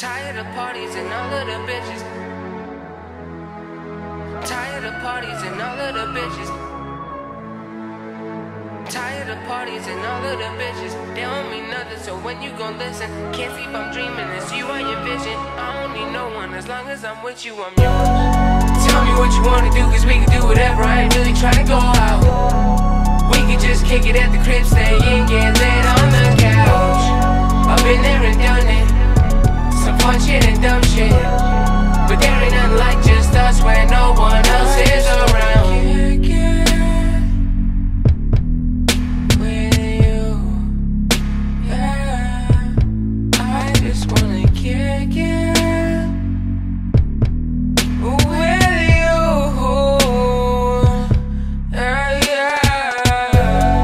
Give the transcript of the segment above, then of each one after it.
Tired of parties and all of the bitches. Tired of parties and all of the bitches. Tired of parties and all of the bitches. They don't mean nothing, so when you gon' listen, can't sleep, I'm dreaming. It's you I envision. I don't need no one as long as I'm with you, I'm yours. Tell me what you wanna do, cause we can do whatever. I ain't really tryna go out. We can just kick it at the crib, stay in, get lit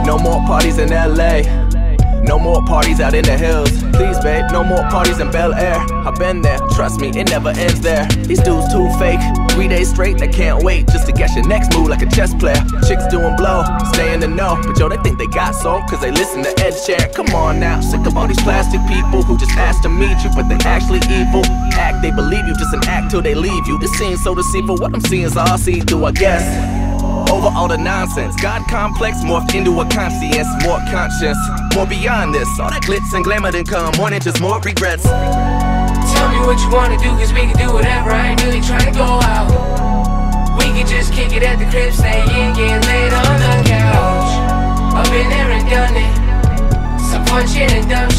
No more parties in LA. No more parties out in the hills. Please, babe, no more parties in Bel Air. I've been there, trust me, it never ends there. These dudes too fake. Three days straight, they can't wait just to guess your next move like a chess player. Chicks doing blow, stay in the know. But yo, they think they got soul, cause they listen to Ed Sheeran. Come on now, sick of all these plastic people who just ask to meet you, but they actually evil. Act, they believe you, just an act till they leave you. This seems so deceitful, what I'm seeing is all I see through, I guess. Over all the nonsense, God complex morphed into a conscience, more conscious, more beyond this. All that glitz and glamour didn't come, than just more regrets. Tell me what you wanna do, cause we can do whatever. I ain't really tryna go out. We can just kick it at the crib, stay in, get laid on the couch. I've been there and done it. Some fun shit and dumb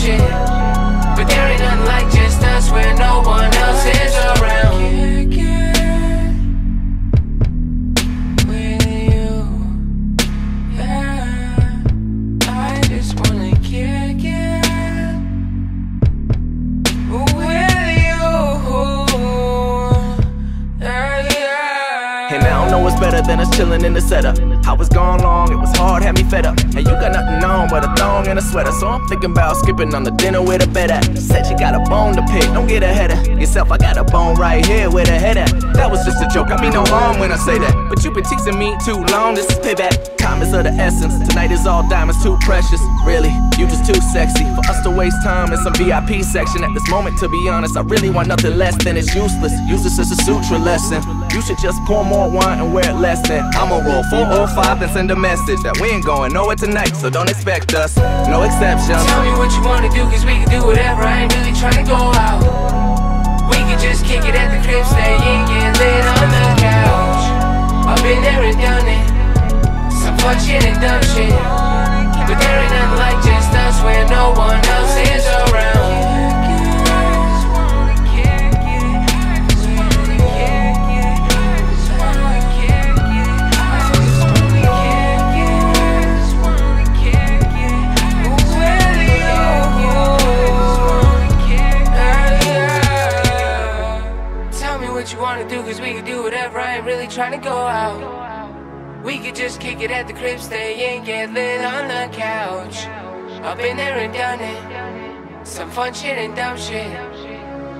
And I don't know what's better than us chillin' in the setup. I was gone long, it was hard, had me fed up. And you got nothing on but a thong and a sweater. So I'm thinking about skipping on the dinner with a bed at. Said you got a bone to pick, don't get ahead of yourself. I got a bone right here with a head at. That was just a joke, I mean no harm when I say that. But you been teasing me too long, this is payback. Comments of the essence, tonight is all diamonds, too precious. Really, you just too sexy for us to waste time in some VIP section. At this moment, to be honest, I really want nothing less than it's useless. Use this as a sutra lesson. You should just pour more wine and wear it less than. I'ma roll 405 and send a message that we ain't going nowhere tonight, so don't expect us. No exceptions. Tell me what you wanna do, cause we can do whatever. I ain't really tryna go out. We can just kick it at the crib, stay in, what you wanna do, cause we can do whatever. I ain't really tryna go out. We could just kick it at the crib, stay in, get lit on the couch. I've been there and done it. Some fun shit and dumb shit.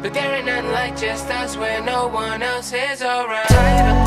But there ain't nothing like just us where no one else is around.